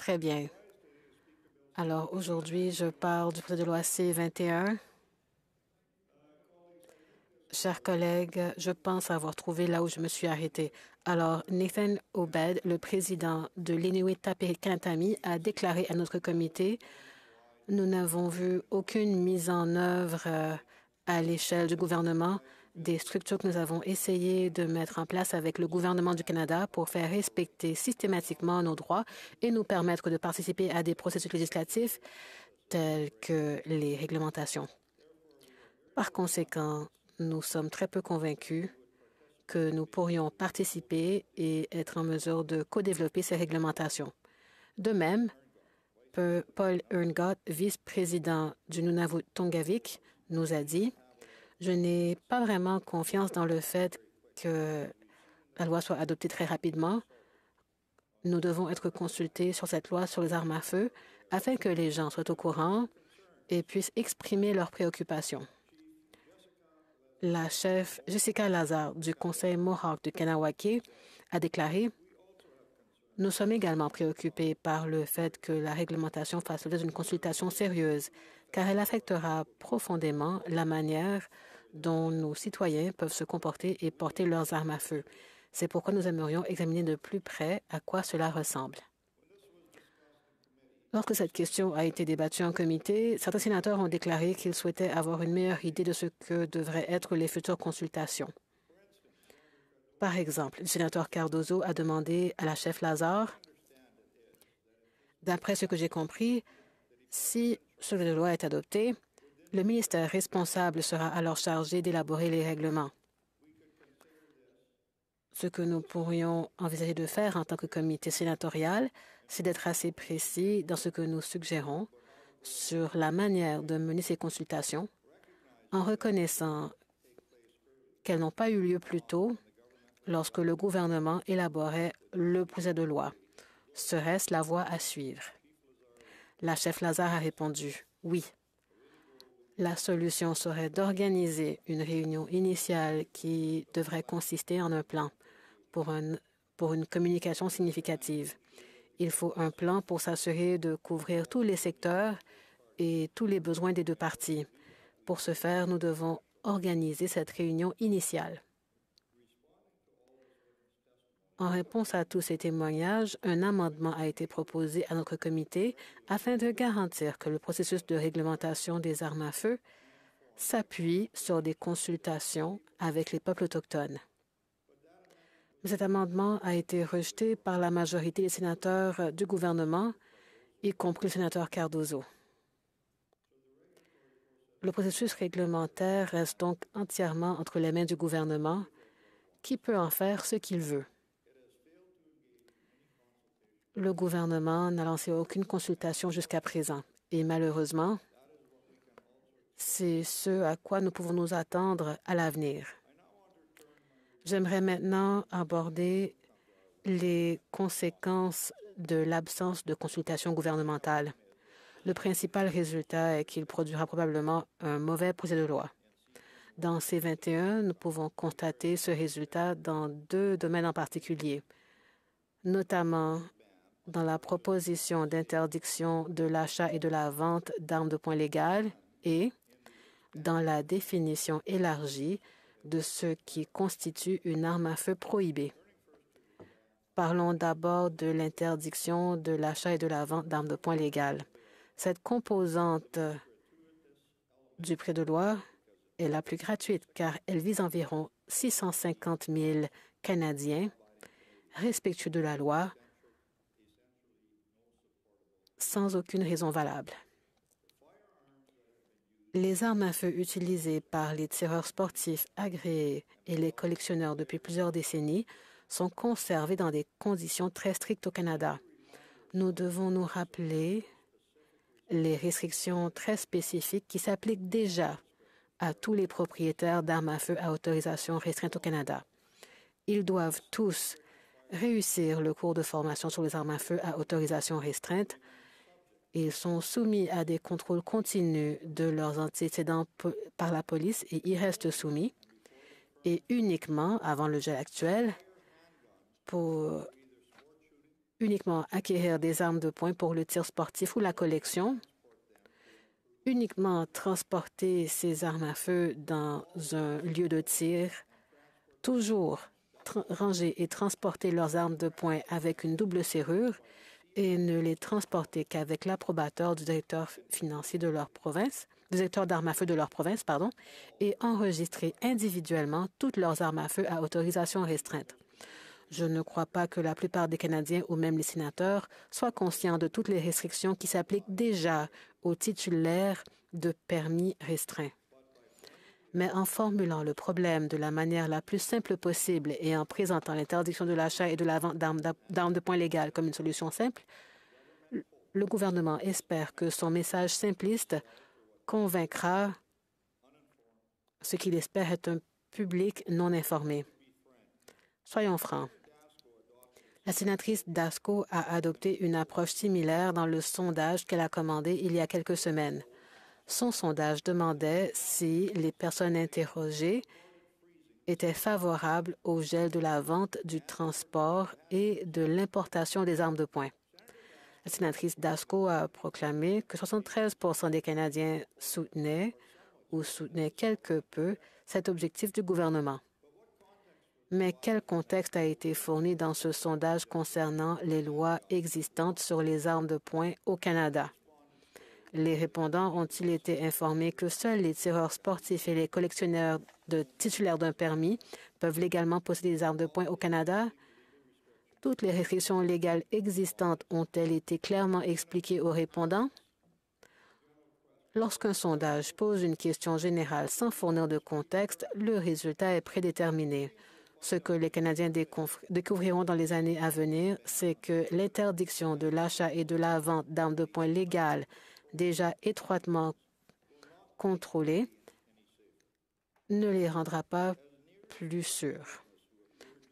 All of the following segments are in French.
Très bien. Alors aujourd'hui, je parle du projet de loi C-21. Chers collègues, je pense avoir trouvé là où je me suis arrêté. Alors, Nathan Obed, le président de l'Inuit Tapekantami, a déclaré à notre comité Nous n'avons vu aucune mise en œuvre euh, à l'échelle du gouvernement des structures que nous avons essayé de mettre en place avec le gouvernement du Canada pour faire respecter systématiquement nos droits et nous permettre de participer à des processus législatifs tels que les réglementations. Par conséquent, nous sommes très peu convaincus que nous pourrions participer et être en mesure de co-développer ces réglementations. De même, Paul Erngott, vice-président du Nunavut Tongavik, nous a dit Je n'ai pas vraiment confiance dans le fait que la loi soit adoptée très rapidement. Nous devons être consultés sur cette loi sur les armes à feu afin que les gens soient au courant et puissent exprimer leurs préoccupations. La chef Jessica Lazare du Conseil Mohawk de Kanawake a déclaré Nous sommes également préoccupés par le fait que la réglementation fasse l'objet d'une consultation sérieuse, car elle affectera profondément la manière dont nos citoyens peuvent se comporter et porter leurs armes à feu. C'est pourquoi nous aimerions examiner de plus près à quoi cela ressemble. Lorsque cette question a été débattue en comité, certains sénateurs ont déclaré qu'ils souhaitaient avoir une meilleure idée de ce que devraient être les futures consultations. Par exemple, le sénateur Cardozo a demandé à la chef Lazare, d'après ce que j'ai compris, si ce loi est adopté, le ministère responsable sera alors chargé d'élaborer les règlements. Ce que nous pourrions envisager de faire en tant que comité sénatorial, c'est d'être assez précis dans ce que nous suggérons sur la manière de mener ces consultations en reconnaissant qu'elles n'ont pas eu lieu plus tôt lorsque le gouvernement élaborait le projet de loi. Serait-ce la voie à suivre? La chef Lazare a répondu oui. La solution serait d'organiser une réunion initiale qui devrait consister en un plan pour, un, pour une communication significative. Il faut un plan pour s'assurer de couvrir tous les secteurs et tous les besoins des deux parties. Pour ce faire, nous devons organiser cette réunion initiale. En réponse à tous ces témoignages, un amendement a été proposé à notre comité afin de garantir que le processus de réglementation des armes à feu s'appuie sur des consultations avec les peuples autochtones. Cet amendement a été rejeté par la majorité des sénateurs du gouvernement, y compris le sénateur Cardozo. Le processus réglementaire reste donc entièrement entre les mains du gouvernement, qui peut en faire ce qu'il veut. Le gouvernement n'a lancé aucune consultation jusqu'à présent et malheureusement, c'est ce à quoi nous pouvons nous attendre à l'avenir. J'aimerais maintenant aborder les conséquences de l'absence de consultation gouvernementale. Le principal résultat est qu'il produira probablement un mauvais projet de loi. Dans C21, nous pouvons constater ce résultat dans deux domaines en particulier, notamment dans la proposition d'interdiction de l'achat et de la vente d'armes de poing légales et dans la définition élargie de ce qui constitue une arme à feu prohibée. Parlons d'abord de l'interdiction de l'achat et de la vente d'armes de poing légales. Cette composante du prix de loi est la plus gratuite car elle vise environ 650 000 Canadiens respectueux de la loi sans aucune raison valable. Les armes à feu utilisées par les tireurs sportifs agréés et les collectionneurs depuis plusieurs décennies sont conservées dans des conditions très strictes au Canada. Nous devons nous rappeler les restrictions très spécifiques qui s'appliquent déjà à tous les propriétaires d'armes à feu à autorisation restreinte au Canada. Ils doivent tous réussir le cours de formation sur les armes à feu à autorisation restreinte ils sont soumis à des contrôles continus de leurs antécédents par la police et y restent soumis. Et uniquement avant le gel actuel, pour uniquement acquérir des armes de poing pour le tir sportif ou la collection, uniquement transporter ces armes à feu dans un lieu de tir, toujours ranger et transporter leurs armes de poing avec une double serrure et ne les transporter qu'avec l'approbateur du directeur financier de leur province, du directeur d'armes à feu de leur province, pardon, et enregistrer individuellement toutes leurs armes à feu à autorisation restreinte. Je ne crois pas que la plupart des Canadiens ou même les sénateurs soient conscients de toutes les restrictions qui s'appliquent déjà aux titulaires de permis restreints. Mais en formulant le problème de la manière la plus simple possible et en présentant l'interdiction de l'achat et de la vente d'armes de poing légales comme une solution simple, le gouvernement espère que son message simpliste convaincra ce qu'il espère être un public non informé. Soyons francs. La sénatrice Dasco a adopté une approche similaire dans le sondage qu'elle a commandé il y a quelques semaines. Son sondage demandait si les personnes interrogées étaient favorables au gel de la vente, du transport et de l'importation des armes de poing. La sénatrice Dasco a proclamé que 73% des Canadiens soutenaient ou soutenaient quelque peu cet objectif du gouvernement. Mais quel contexte a été fourni dans ce sondage concernant les lois existantes sur les armes de poing au Canada? Les répondants ont-ils été informés que seuls les tireurs sportifs et les collectionneurs de titulaires d'un permis peuvent légalement posséder des armes de poing au Canada? Toutes les restrictions légales existantes ont-elles été clairement expliquées aux répondants? Lorsqu'un sondage pose une question générale sans fournir de contexte, le résultat est prédéterminé. Ce que les Canadiens découvriront dans les années à venir, c'est que l'interdiction de l'achat et de la vente d'armes de poing légales, déjà étroitement contrôlées, ne les rendra pas plus sûrs.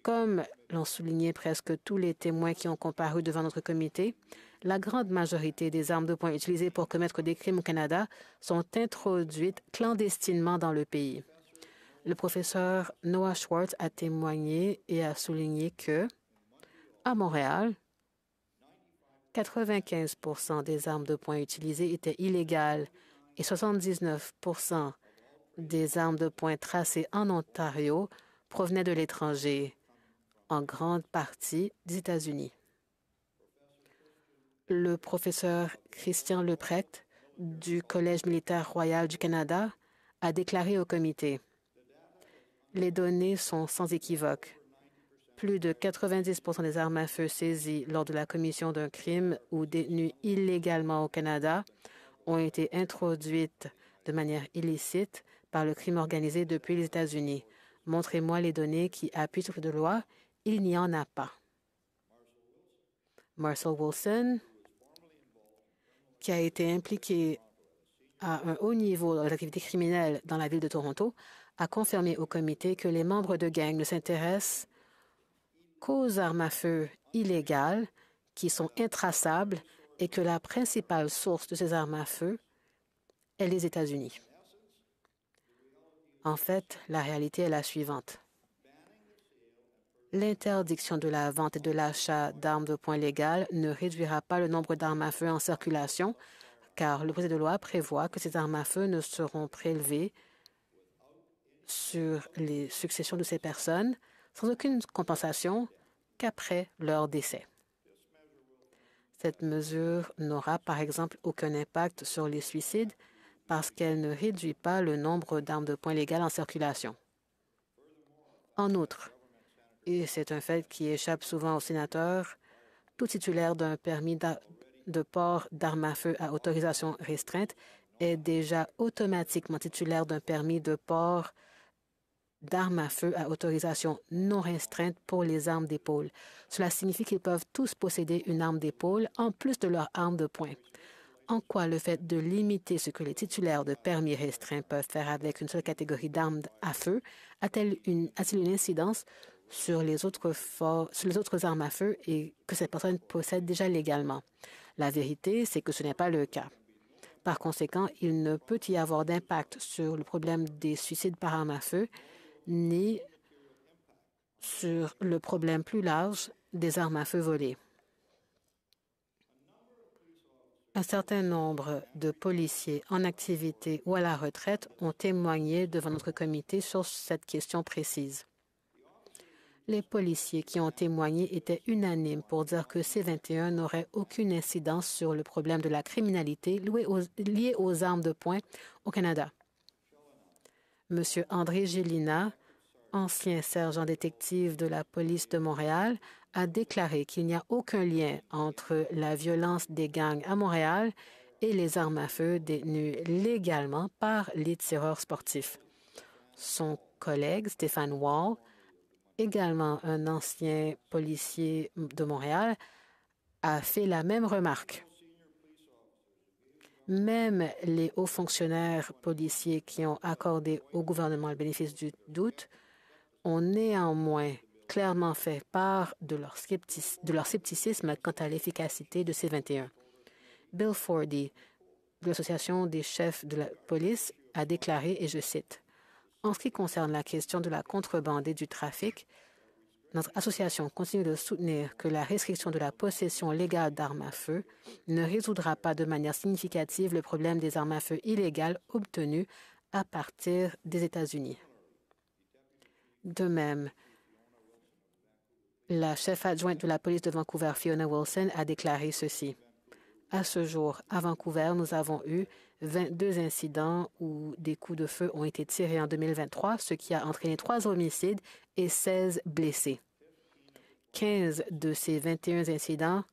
Comme l'ont souligné presque tous les témoins qui ont comparu devant notre comité, la grande majorité des armes de poing utilisées pour commettre des crimes au Canada sont introduites clandestinement dans le pays. Le professeur Noah Schwartz a témoigné et a souligné que, à Montréal, 95% des armes de poing utilisées étaient illégales et 79% des armes de poing tracées en Ontario provenaient de l'étranger, en grande partie des États-Unis. Le professeur Christian Leprecht du Collège militaire royal du Canada a déclaré au comité les données sont sans équivoque. Plus de 90% des armes à feu saisies lors de la commission d'un crime ou détenues illégalement au Canada ont été introduites de manière illicite par le crime organisé depuis les États-Unis. Montrez-moi les données qui appuient sur de loi. Il n'y en a pas. Marcel Wilson, qui a été impliqué à un haut niveau dans l'activité criminelle dans la ville de Toronto, a confirmé au comité que les membres de gang ne s'intéressent qu'aux armes à feu illégales qui sont intraçables et que la principale source de ces armes à feu est les États-Unis. En fait, la réalité est la suivante. L'interdiction de la vente et de l'achat d'armes de poing légales ne réduira pas le nombre d'armes à feu en circulation, car le projet de loi prévoit que ces armes à feu ne seront prélevées sur les successions de ces personnes sans aucune compensation qu'après leur décès. Cette mesure n'aura par exemple aucun impact sur les suicides parce qu'elle ne réduit pas le nombre d'armes de poing légales en circulation. En outre, et c'est un fait qui échappe souvent aux sénateurs, tout titulaire d'un permis de port d'armes à feu à autorisation restreinte est déjà automatiquement titulaire d'un permis de port d'armes à feu à autorisation non restreinte pour les armes d'épaule. Cela signifie qu'ils peuvent tous posséder une arme d'épaule en plus de leur arme de poing. En quoi le fait de limiter ce que les titulaires de permis restreints peuvent faire avec une seule catégorie d'armes à feu a-t-il une, incidence sur les, autres sur les autres armes à feu et que ces personnes possèdent déjà légalement? La vérité, c'est que ce n'est pas le cas. Par conséquent, il ne peut y avoir d'impact sur le problème des suicides par arme à feu ni sur le problème plus large des armes à feu volées. Un certain nombre de policiers en activité ou à la retraite ont témoigné devant notre comité sur cette question précise. Les policiers qui ont témoigné étaient unanimes pour dire que C-21 n'aurait aucune incidence sur le problème de la criminalité liée aux, armes de poing au Canada. Monsieur André Gélina, ancien sergent détective de la police de Montréal, a déclaré qu'il n'y a aucun lien entre la violence des gangs à Montréal et les armes à feu détenues légalement par les tireurs sportifs. Son collègue Stéphane Wall également un ancien policier de Montréal, a fait la même remarque. Même les hauts fonctionnaires policiers qui ont accordé au gouvernement le bénéfice du doute ont néanmoins clairement fait part de leur, scepticisme quant à l'efficacité de ces 21. Bill Fordy, de l'Association des chefs de la police, a déclaré, et je cite, en ce qui concerne la question de la contrebande et du trafic, notre association continue de soutenir que la restriction de la possession légale d'armes à feu ne résoudra pas de manière significative le problème des armes à feu illégales obtenues à partir des États-Unis. De même, la chef adjointe de la police de Vancouver, Fiona Wilson, a déclaré ceci. À ce jour, à Vancouver, nous avons eu 22 incidents où des coups de feu ont été tirés en 2023, ce qui a entraîné trois homicides et 16 blessés. 15 de ces 21 incidents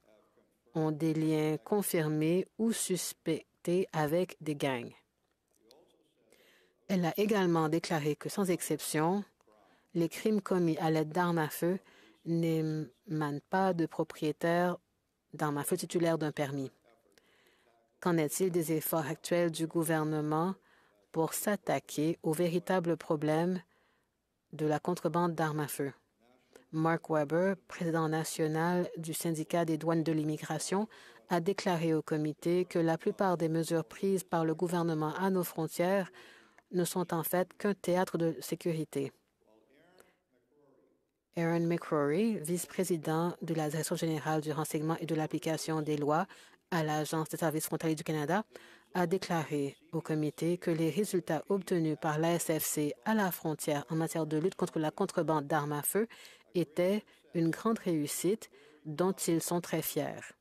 ont des liens confirmés ou suspectés avec des gangs. Elle a également déclaré que, sans exception, les crimes commis à l'aide d'armes à feu n'émanent pas de propriétaires d'armes à feu titulaires d'un permis. Qu'en est-il des efforts actuels du gouvernement pour s'attaquer au véritable problème de la contrebande d'armes à feu? Mark Weber, président national du syndicat des douanes de l'immigration, a déclaré au comité que la plupart des mesures prises par le gouvernement à nos frontières ne sont en fait qu'un théâtre de sécurité. Aaron McCrory, vice-président de la Direction générale du renseignement et de l'application des lois, à l'Agence des services frontaliers du Canada a déclaré au comité que les résultats obtenus par l'ASFC à la frontière en matière de lutte contre la contrebande d'armes à feu étaient une grande réussite dont ils sont très fiers.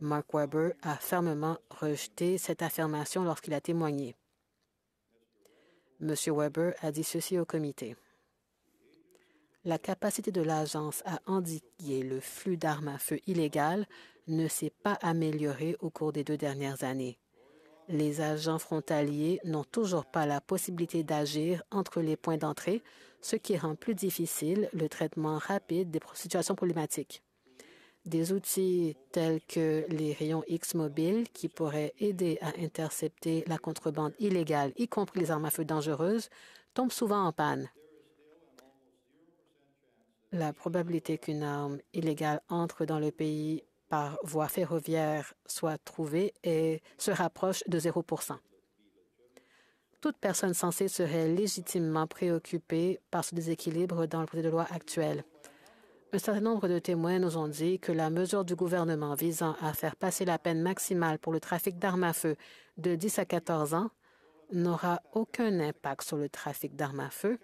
Mark Weber a fermement rejeté cette affirmation lorsqu'il a témoigné. M. Weber a dit ceci au comité. La capacité de l'agence à endiguer le flux d'armes à feu illégales ne s'est pas améliorée au cours des deux dernières années. Les agents frontaliers n'ont toujours pas la possibilité d'agir entre les points d'entrée, ce qui rend plus difficile le traitement rapide des situations problématiques. Des outils tels que les rayons X mobiles qui pourraient aider à intercepter la contrebande illégale, y compris les armes à feu dangereuses, tombent souvent en panne. La probabilité qu'une arme illégale entre dans le pays par voie ferroviaire soit trouvée et se rapproche de 0% Toute personne censée serait légitimement préoccupée par ce déséquilibre dans le projet de loi actuel. Un certain nombre de témoins nous ont dit que la mesure du gouvernement visant à faire passer la peine maximale pour le trafic d'armes à feu de 10 à 14 ans n'aura aucun impact sur le trafic d'armes à feu,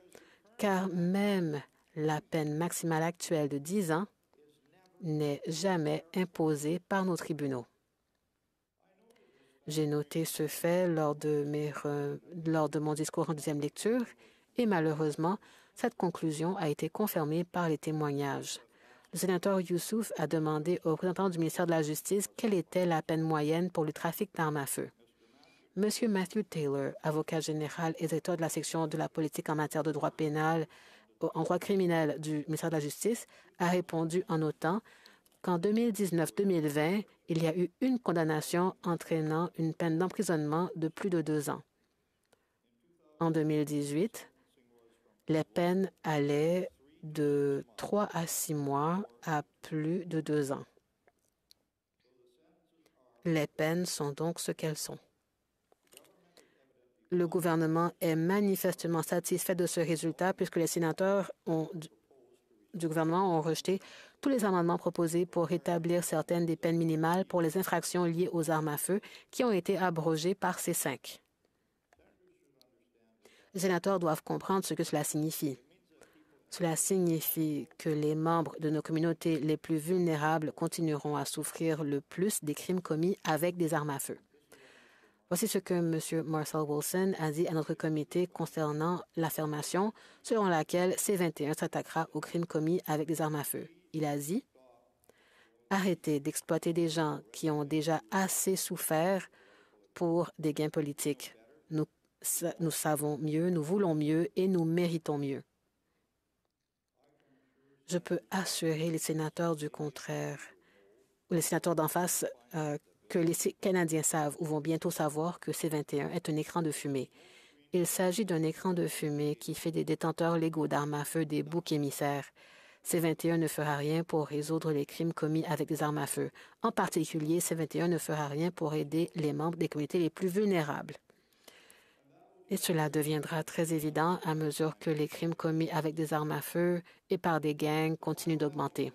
car même la peine maximale actuelle de 10 ans n'est jamais imposé par nos tribunaux. J'ai noté ce fait lors de, mes lors de mon discours en deuxième lecture et malheureusement, cette conclusion a été confirmée par les témoignages. Le sénateur Youssouf a demandé au représentant du ministère de la Justice quelle était la peine moyenne pour le trafic d'armes à feu. Monsieur Matthew Taylor, avocat général et directeur de la section de la politique en matière de droit pénal en droit criminel du ministère de la Justice a répondu en notant qu'en 2019-2020, il y a eu une condamnation entraînant une peine d'emprisonnement de plus de deux ans. En 2018, les peines allaient de trois à six mois à plus de deux ans. Les peines sont donc ce qu'elles sont. Le gouvernement est manifestement satisfait de ce résultat puisque les sénateurs du gouvernement ont rejeté tous les amendements proposés pour rétablir certaines des peines minimales pour les infractions liées aux armes à feu qui ont été abrogées par ces cinq. Les sénateurs doivent comprendre ce que cela signifie. Cela signifie que les membres de nos communautés les plus vulnérables continueront à souffrir le plus des crimes commis avec des armes à feu. Voici ce que M. Marcel Wilson a dit à notre comité concernant l'affirmation selon laquelle C-21 s'attaquera aux crimes commis avec des armes à feu. Il a dit Arrêtez d'exploiter des gens qui ont déjà assez souffert pour des gains politiques. Nous, savons mieux, nous voulons mieux et nous méritons mieux. Je peux assurer les sénateurs du contraire, ou les sénateurs d'en face, euh, que les Canadiens savent ou vont bientôt savoir que C-21 est un écran de fumée. Il s'agit d'un écran de fumée qui fait des détenteurs légaux d'armes à feu des boucs émissaires. C-21 ne fera rien pour résoudre les crimes commis avec des armes à feu. En particulier, C-21 ne fera rien pour aider les membres des communautés les plus vulnérables. Et cela deviendra très évident à mesure que les crimes commis avec des armes à feu et par des gangs continuent d'augmenter.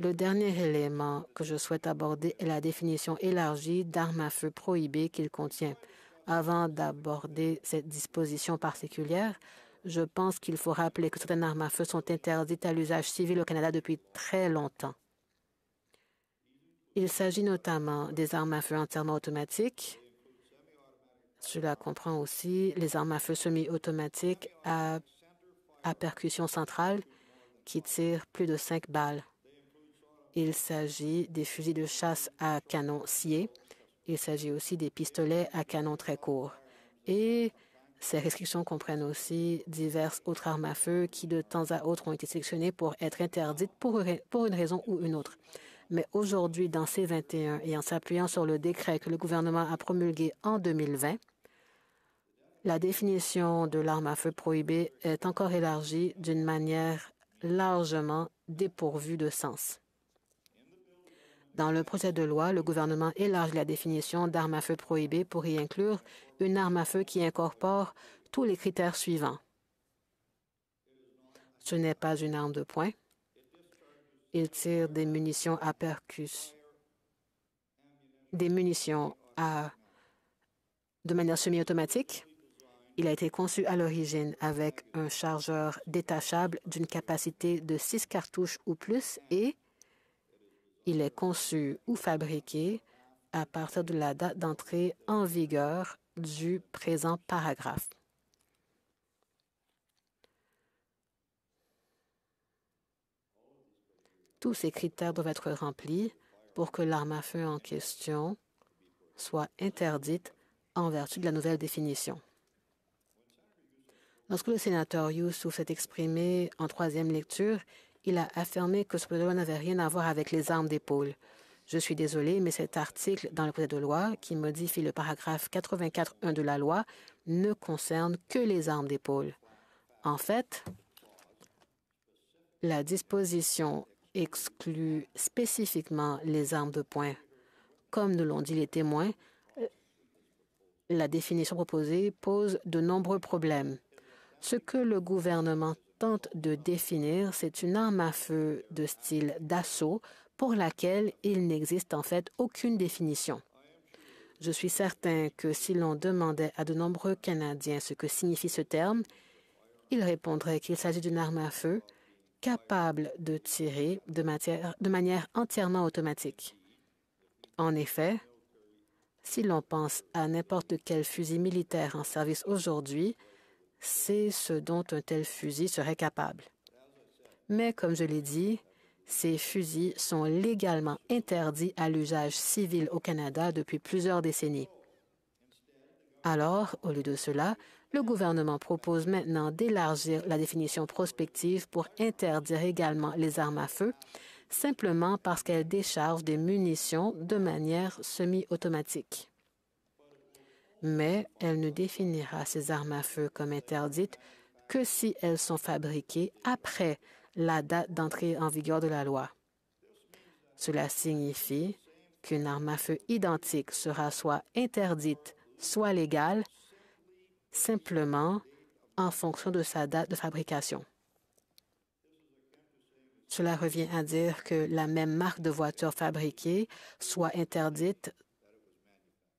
Le dernier élément que je souhaite aborder est la définition élargie d'armes à feu prohibées qu'il contient. Avant d'aborder cette disposition particulière, je pense qu'il faut rappeler que certaines armes à feu sont interdites à l'usage civil au Canada depuis très longtemps. Il s'agit notamment des armes à feu entièrement automatiques, cela comprend aussi les armes à feu semi-automatiques à, percussion centrale qui tirent plus de cinq balles. Il s'agit des fusils de chasse à canon scié. Il s'agit aussi des pistolets à canon très court. Et ces restrictions comprennent aussi diverses autres armes à feu qui, de temps à autre, ont été sélectionnées pour être interdites pour, une raison ou une autre. Mais aujourd'hui, dans C-21 et en s'appuyant sur le décret que le gouvernement a promulgué en 2020, la définition de l'arme à feu prohibée est encore élargie d'une manière largement dépourvue de sens. Dans le projet de loi, le gouvernement élargit la définition d'arme à feu prohibée pour y inclure une arme à feu qui incorpore tous les critères suivants. Ce n'est pas une arme de poing. Il tire des munitions à percus, des munitions à, de manière semi-automatique, il a été conçu à l'origine avec un chargeur détachable d'une capacité de 6 cartouches ou plus et il est conçu ou fabriqué à partir de la date d'entrée en vigueur du présent paragraphe. Tous ces critères doivent être remplis pour que l'arme à feu en question soit interdite en vertu de la nouvelle définition. Lorsque le sénateur Youssouf s'est exprimé en troisième lecture, il a affirmé que ce projet de loi n'avait rien à voir avec les armes d'épaule. Je suis désolé, mais cet article dans le projet de loi qui modifie le paragraphe 84.1 de la loi ne concerne que les armes d'épaule. En fait, la disposition exclut spécifiquement les armes de poing. Comme nous l'ont dit les témoins, la définition proposée pose de nombreux problèmes. Ce que le gouvernement tente de définir, c'est une arme à feu de style d'assaut pour laquelle il n'existe en fait aucune définition. Je suis certain que si l'on demandait à de nombreux Canadiens ce que signifie ce terme, ils répondraient qu'il s'agit d'une arme à feu capable de tirer de, de manière entièrement automatique. En effet, si l'on pense à n'importe quel fusil militaire en service aujourd'hui, c'est ce dont un tel fusil serait capable. Mais comme je l'ai dit, ces fusils sont légalement interdits à l'usage civil au Canada depuis plusieurs décennies. Alors, au lieu de cela, le gouvernement propose maintenant d'élargir la définition prospective pour interdire également les armes à feu, simplement parce qu'elles déchargent des munitions de manière semi-automatique mais elle ne définira ces armes à feu comme interdites que si elles sont fabriquées après la date d'entrée en vigueur de la loi. Cela signifie qu'une arme à feu identique sera soit interdite, soit légale, simplement en fonction de sa date de fabrication. Cela revient à dire que la même marque de voiture fabriquée soit interdite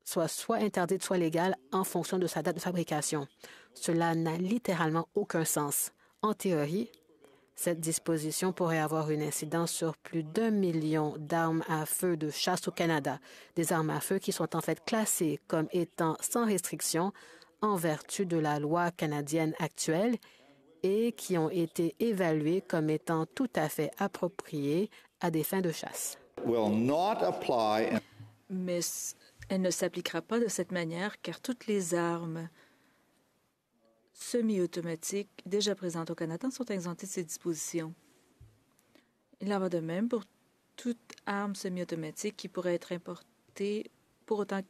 soit soit interdite, soit légale en fonction de sa date de fabrication. Cela n'a littéralement aucun sens. En théorie, cette disposition pourrait avoir une incidence sur plus d'un million d'armes à feu de chasse au Canada, des armes à feu qui sont en fait classées comme étant sans restriction en vertu de la loi canadienne actuelle et qui ont été évaluées comme étant tout à fait appropriées à des fins de chasse. Mais elle ne s'appliquera pas de cette manière car toutes les armes semi-automatiques déjà présentes au Canada sont exemptées de ces dispositions. Il en va de même pour toute arme semi-automatique qui pourrait être importée pour autant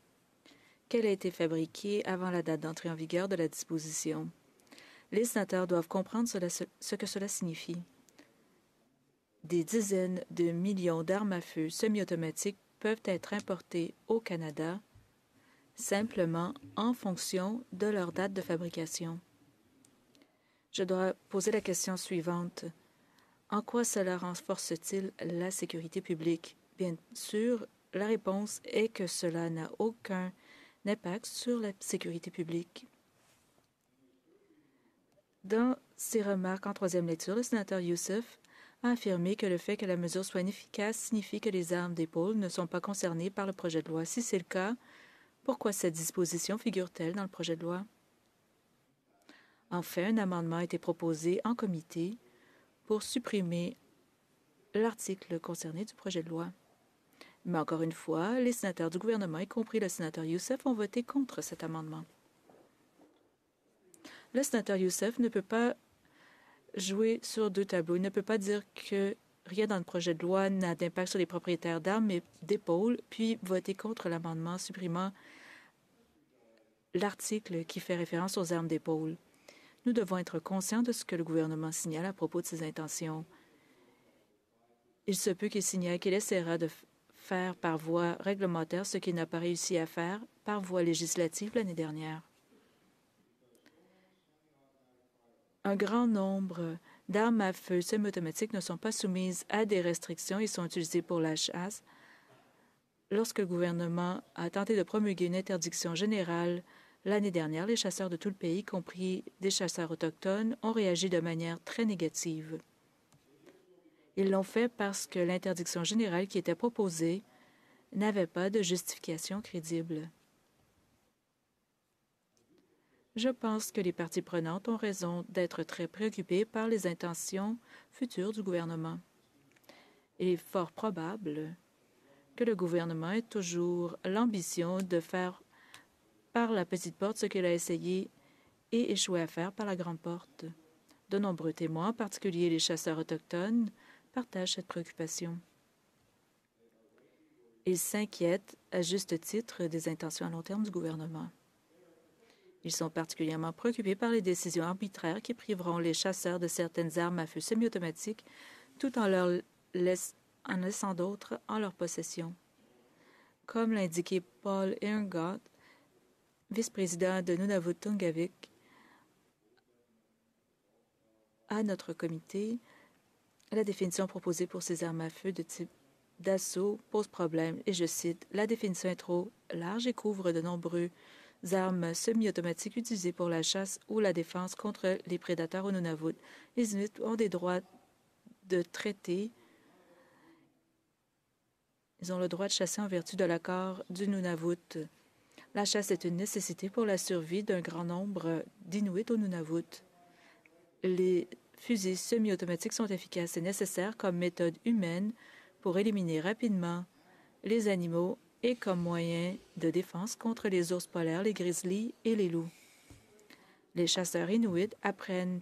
qu'elle ait été fabriquée avant la date d'entrée en vigueur de la disposition. Les sénateurs doivent comprendre ce que cela signifie. Des dizaines de millions d'armes à feu semi-automatiques peuvent être importées au Canada simplement en fonction de leur date de fabrication. Je dois poser la question suivante. En quoi cela renforce-t-il la sécurité publique? Bien sûr, la réponse est que cela n'a aucun impact sur la sécurité publique. Dans ses remarques en troisième lecture, le sénateur Youssef a affirmé que le fait que la mesure soit inefficace signifie que les armes d'épaule ne sont pas concernées par le projet de loi. Si c'est le cas, pourquoi cette disposition figure-t-elle dans le projet de loi? Enfin, un amendement a été proposé en comité pour supprimer l'article concerné du projet de loi. Mais encore une fois, les sénateurs du gouvernement, y compris le sénateur Youssef, ont voté contre cet amendement. Le sénateur Youssef ne peut pas jouer sur deux tableaux. Il ne peut pas dire que rien dans le projet de loi n'a d'impact sur les propriétaires d'armes et d'épaules, puis voter contre l'amendement supprimant l'article qui fait référence aux armes d'épaule. Nous devons être conscients de ce que le gouvernement signale à propos de ses intentions. Il se peut qu'il signale qu'il essaiera de faire par voie réglementaire ce qu'il n'a pas réussi à faire par voie législative l'année dernière. Un grand nombre d'armes à feu semi-automatiques ne sont pas soumises à des restrictions et sont utilisées pour la chasse. Lorsque le gouvernement a tenté de promulguer une interdiction générale L'année dernière, les chasseurs de tout le pays, y compris des chasseurs autochtones, ont réagi de manière très négative. Ils l'ont fait parce que l'interdiction générale qui était proposée n'avait pas de justification crédible. Je pense que les parties prenantes ont raison d'être très préoccupées par les intentions futures du gouvernement. Il est fort probable que le gouvernement ait toujours l'ambition de faire par la petite porte ce qu'elle a essayé et échoué à faire par la grande porte. De nombreux témoins, en particulier les chasseurs autochtones, partagent cette préoccupation. Ils s'inquiètent à juste titre des intentions à long terme du gouvernement. Ils sont particulièrement préoccupés par les décisions arbitraires qui priveront les chasseurs de certaines armes à feu semi-automatiques tout en, leur en laissant d'autres en leur possession. Comme l'a indiqué Paul Irngott, vice-président de Nunavut-Tungavik, à notre comité, la définition proposée pour ces armes à feu de type d'assaut pose problème, et je cite, La définition est trop large et couvre de nombreuses armes semi-automatiques utilisées pour la chasse ou la défense contre les prédateurs au Nunavut. Les Inuits ont des droits de traiter. Ils ont le droit de chasser en vertu de l'accord du Nunavut. La chasse est une nécessité pour la survie d'un grand nombre d'Inuits au Nunavut. Les fusils semi-automatiques sont efficaces et nécessaires comme méthode humaine pour éliminer rapidement les animaux et comme moyen de défense contre les ours polaires, les grizzlies et les loups. Les chasseurs inuits apprennent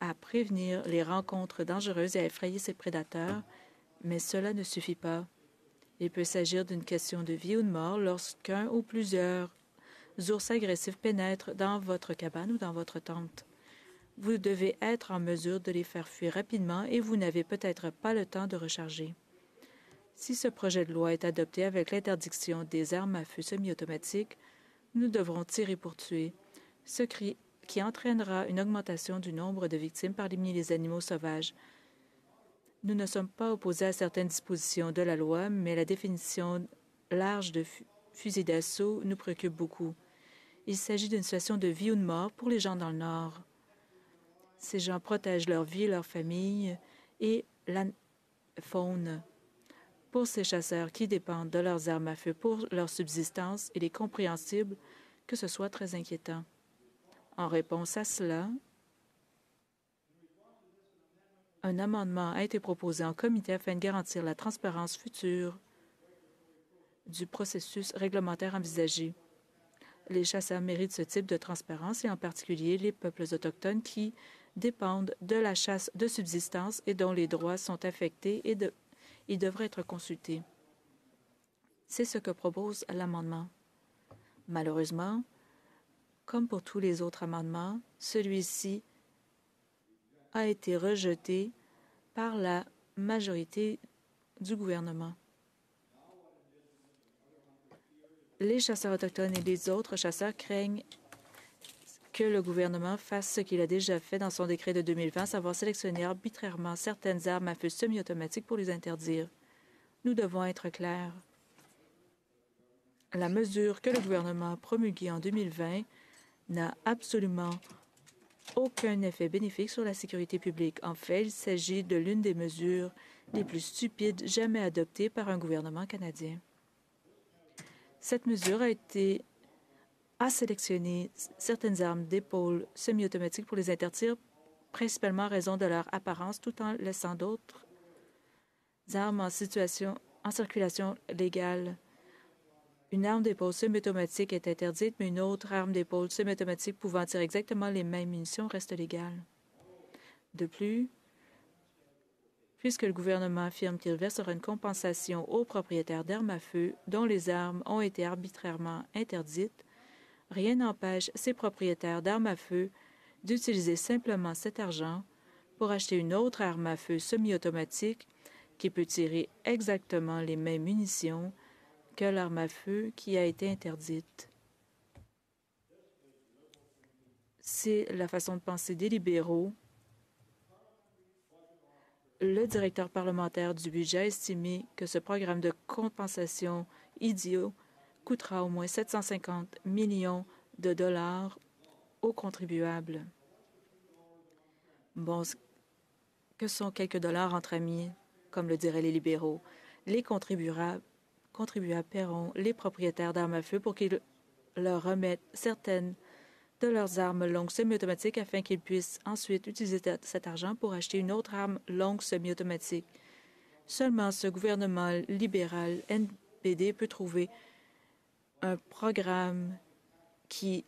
à prévenir les rencontres dangereuses et à effrayer ces prédateurs, mais cela ne suffit pas. Il peut s'agir d'une question de vie ou de mort lorsqu'un ou plusieurs ours agressifs pénètrent dans votre cabane ou dans votre tente. Vous devez être en mesure de les faire fuir rapidement et vous n'avez peut-être pas le temps de recharger. Si ce projet de loi est adopté avec l'interdiction des armes à feu semi-automatiques, nous devrons tirer pour tuer, ce qui entraînera une augmentation du nombre de victimes parmi les animaux sauvages. Nous ne sommes pas opposés à certaines dispositions de la loi, mais la définition large de fusil d'assaut nous préoccupe beaucoup. Il s'agit d'une situation de vie ou de mort pour les gens dans le Nord. Ces gens protègent leur vie, leur famille et la faune. Pour ces chasseurs qui dépendent de leurs armes à feu pour leur subsistance, il est compréhensible que ce soit très inquiétant. En réponse à cela, un amendement a été proposé en comité afin de garantir la transparence future du processus réglementaire envisagé. Les chasseurs méritent ce type de transparence et en particulier les peuples autochtones qui dépendent de la chasse de subsistance et dont les droits sont affectés et de, ils devraient être consultés. C'est ce que propose l'amendement. Malheureusement, comme pour tous les autres amendements, celui-ci a été rejeté par la majorité du gouvernement. Les chasseurs autochtones et les autres chasseurs craignent que le gouvernement fasse ce qu'il a déjà fait dans son décret de 2020, savoir sélectionner arbitrairement certaines armes à feu semi-automatiques pour les interdire. Nous devons être clairs. La mesure que le gouvernement a promulguée en 2020 n'a absolument aucun effet bénéfique sur la sécurité publique. En fait, il s'agit de l'une des mesures les plus stupides jamais adoptées par un gouvernement canadien. Cette mesure a été à sélectionner certaines armes d'épaule semi-automatiques pour les interdire, principalement en raison de leur apparence, tout en laissant d'autres armes en situation en circulation légale. Une arme d'épaule semi-automatique est interdite, mais une autre arme d'épaule semi-automatique pouvant tirer exactement les mêmes munitions reste légale. De plus, puisque le gouvernement affirme qu'il versera une compensation aux propriétaires d'armes à feu dont les armes ont été arbitrairement interdites, rien n'empêche ces propriétaires d'armes à feu d'utiliser simplement cet argent pour acheter une autre arme à feu semi-automatique qui peut tirer exactement les mêmes munitions que l'arme à feu qui a été interdite. C'est la façon de penser des libéraux le directeur parlementaire du budget a estimé que ce programme de compensation idiot coûtera au moins 750 millions de dollars aux contribuables. Bon, que sont quelques dollars entre amis, comme le diraient les libéraux? Les contribuables, contribuables paieront les propriétaires d'armes à feu pour qu'ils leur remettent certaines de leurs armes longues semi-automatiques afin qu'ils puissent ensuite utiliser cet argent pour acheter une autre arme longue semi-automatique. Seulement ce gouvernement libéral NPD peut trouver un programme qui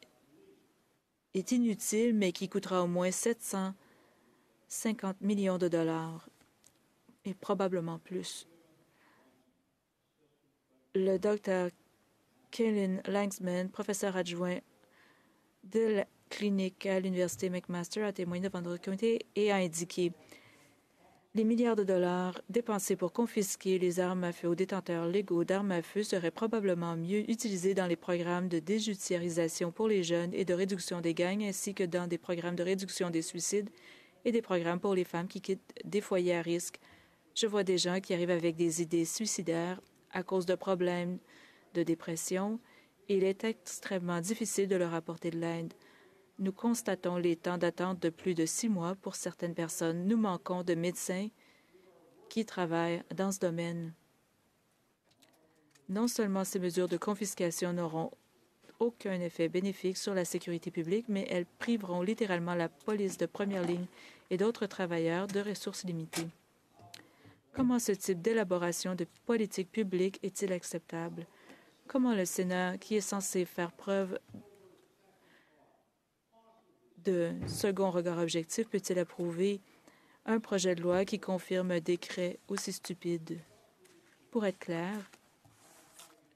est inutile, mais qui coûtera au moins 750 millions de dollars et probablement plus. Le docteur Kellen Langsman, professeur adjoint de la clinique à l'Université McMaster a témoigné devant notre comité et a indiqué les milliards de dollars dépensés pour confisquer les armes à feu aux détenteurs légaux d'armes à feu seraient probablement mieux utilisés dans les programmes de déjudiciarisation pour les jeunes et de réduction des gangs, ainsi que dans des programmes de réduction des suicides et des programmes pour les femmes qui quittent des foyers à risque. Je vois des gens qui arrivent avec des idées suicidaires à cause de problèmes de dépression il est extrêmement difficile de leur apporter de l'aide. Nous constatons les temps d'attente de plus de six mois pour certaines personnes. Nous manquons de médecins qui travaillent dans ce domaine. Non seulement ces mesures de confiscation n'auront aucun effet bénéfique sur la sécurité publique, mais elles priveront littéralement la police de première ligne et d'autres travailleurs de ressources limitées. Comment ce type d'élaboration de politique publique est-il acceptable? Comment le Sénat, qui est censé faire preuve de second regard objectif, peut-il approuver un projet de loi qui confirme un décret aussi stupide? Pour être clair,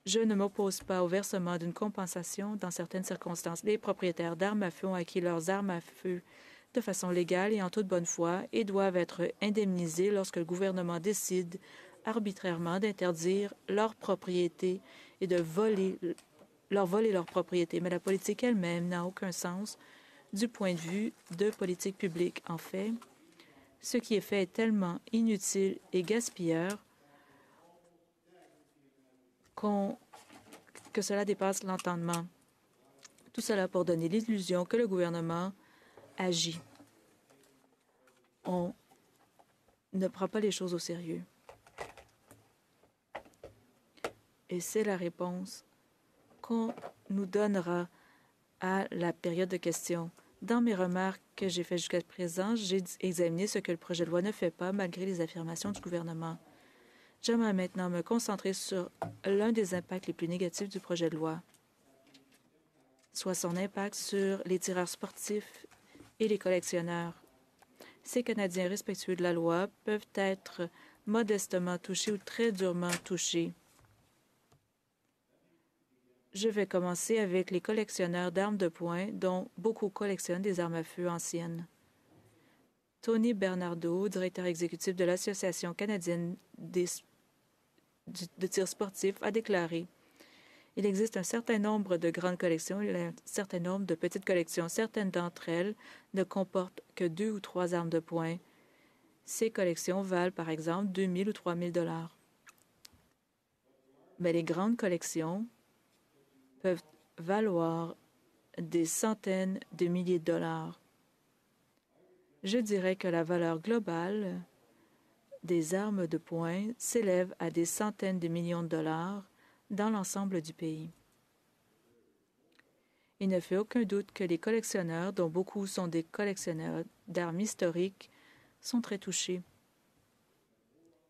je ne m'oppose pas au versement d'une compensation dans certaines circonstances. Les propriétaires d'armes à feu ont acquis leurs armes à feu de façon légale et en toute bonne foi et doivent être indemnisés lorsque le gouvernement décide arbitrairement d'interdire leur propriété et de voler, leur voler leur propriété. Mais la politique elle-même n'a aucun sens du point de vue de politique publique. En fait, Ce qui est fait est tellement inutile et gaspilleur que cela dépasse l'entendement. Tout cela pour donner l'illusion que le gouvernement agit. On ne prend pas les choses au sérieux. Et c'est la réponse qu'on nous donnera à la période de questions. Dans mes remarques que j'ai faites jusqu'à présent, j'ai examiné ce que le projet de loi ne fait pas malgré les affirmations du gouvernement. J'aimerais maintenant me concentrer sur l'un des impacts les plus négatifs du projet de loi, soit son impact sur les tireurs sportifs et les collectionneurs. Ces Canadiens respectueux de la loi peuvent être modestement touchés ou très durement touchés. Je vais commencer avec les collectionneurs d'armes de poing, dont beaucoup collectionnent des armes à feu anciennes. Tony Bernardo, directeur exécutif de l'Association canadienne de tir sportif, a déclaré Il existe un certain nombre de grandes collections et un certain nombre de petites collections. Certaines d'entre elles ne comportent que deux ou trois armes de poing. Ces collections valent, par exemple, 2 000 ou 3 000 dollars. Mais les grandes collections peuvent valoir des centaines de milliers de dollars. Je dirais que la valeur globale des armes de poing s'élève à des centaines de millions de dollars dans l'ensemble du pays. Il ne fait aucun doute que les collectionneurs, dont beaucoup sont des collectionneurs d'armes historiques, sont très touchés.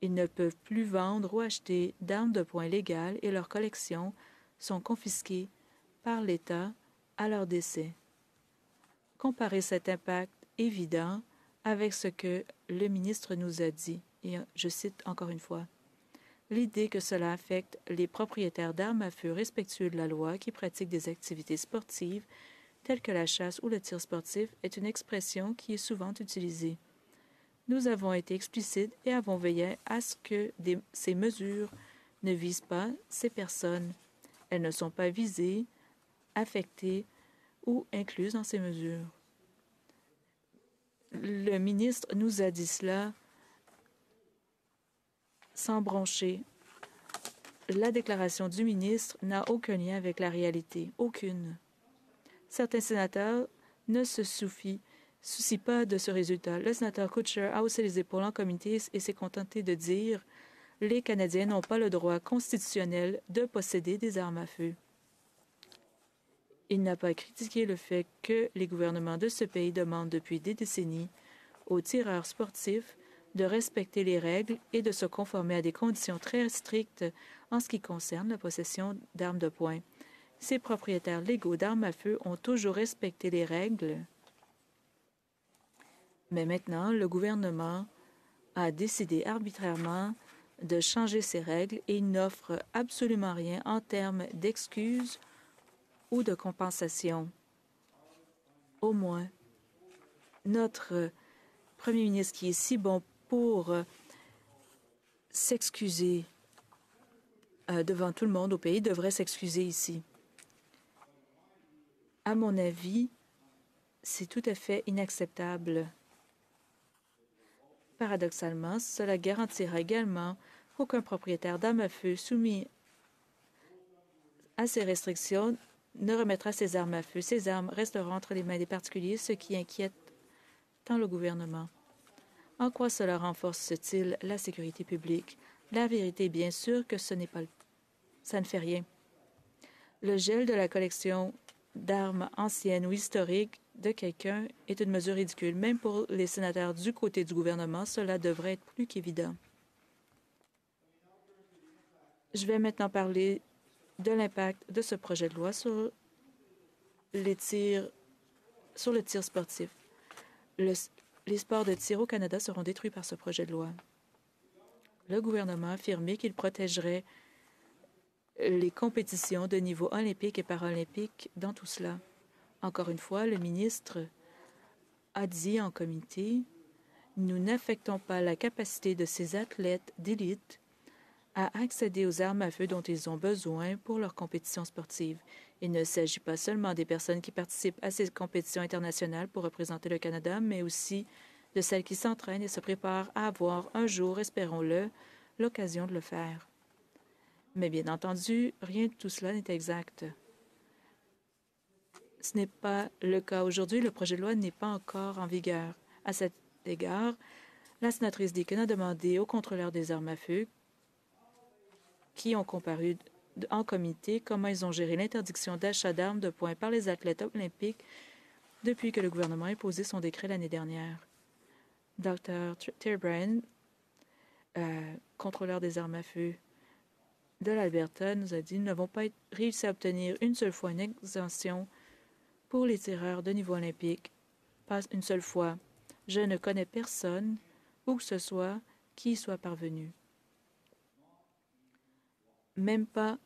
Ils ne peuvent plus vendre ou acheter d'armes de poing légales et leurs collections sont confisqués par l'État à leur décès. Comparez cet impact évident avec ce que le ministre nous a dit, et je cite encore une fois. L'idée que cela affecte les propriétaires d'armes à feu respectueux de la loi qui pratiquent des activités sportives telles que la chasse ou le tir sportif est une expression qui est souvent utilisée. Nous avons été explicites et avons veillé à ce que ces mesures ne visent pas ces personnes elles ne sont pas visées, affectées ou incluses dans ces mesures. Le ministre nous a dit cela sans broncher. La déclaration du ministre n'a aucun lien avec la réalité, aucune. Certains sénateurs ne se soucient, pas de ce résultat. Le sénateur Kutcher a haussé les épaules en comité et s'est contenté de dire les Canadiens n'ont pas le droit constitutionnel de posséder des armes à feu. Il n'a pas critiqué le fait que les gouvernements de ce pays demandent depuis des décennies aux tireurs sportifs de respecter les règles et de se conformer à des conditions très strictes en ce qui concerne la possession d'armes de poing. Ces propriétaires légaux d'armes à feu ont toujours respecté les règles. Mais maintenant, le gouvernement a décidé arbitrairement de changer ses règles et n'offre absolument rien en termes d'excuses ou de compensation. Au moins, notre Premier ministre qui est si bon pour euh, s'excuser euh, devant tout le monde au pays devrait s'excuser ici. À mon avis, c'est tout à fait inacceptable. Paradoxalement, cela garantira également qu'aucun propriétaire d'armes à feu soumis à ces restrictions ne remettra ses armes à feu. Ces armes resteront entre les mains des particuliers, ce qui inquiète tant le gouvernement. En quoi cela renforce-t-il la sécurité publique? La vérité bien sûr que ce n'est pas ça ne fait rien. Le gel de la collection d'armes anciennes ou historiques de quelqu'un est une mesure ridicule. Même pour les sénateurs du côté du gouvernement, cela devrait être plus qu'évident. Je vais maintenant parler de l'impact de ce projet de loi sur les tirs, le tir sportif. les sports de tir au Canada seront détruits par ce projet de loi. Le gouvernement a affirmé qu'il protégerait les compétitions de niveau olympique et paralympique dans tout cela. Encore une fois, le ministre a dit en comité, nous n'affectons pas la capacité de ces athlètes d'élite à accéder aux armes à feu dont ils ont besoin pour leurs compétitions sportives. Il ne s'agit pas seulement des personnes qui participent à ces compétitions internationales pour représenter le Canada, mais aussi de celles qui s'entraînent et se préparent à avoir un jour, espérons-le, l'occasion de le faire. Mais bien entendu, rien de tout cela n'est exact. Ce n'est pas le cas aujourd'hui. Le projet de loi n'est pas encore en vigueur. À cet égard, la sénatrice Deacon a demandé aux contrôleurs des armes à feu qui ont comparu en comité comment ils ont géré l'interdiction d'achat d'armes de poing par les athlètes olympiques depuis que le gouvernement a imposé son décret l'année dernière. Dr. Terry Bryan, euh, contrôleur des armes à feu de l'Alberta, nous a dit Nous n'avons pas réussi à obtenir une seule fois une exemption pour les tireurs de niveau olympique. Pas une seule fois. Je ne connais personne, où que ce soit, qui y soit parvenu. Même pas